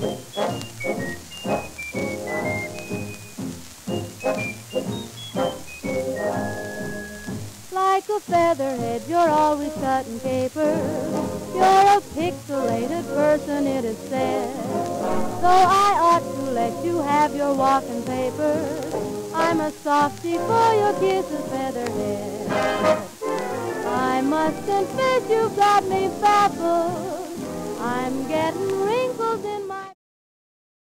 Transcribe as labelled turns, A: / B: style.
A: Like a featherhead, you're always cutting capers. You're a pixilated person, it is said. Though I ought to let you have your walking papers, I'm a softy for your kisses, featherhead. I must confess you've got me baffled. I'm getting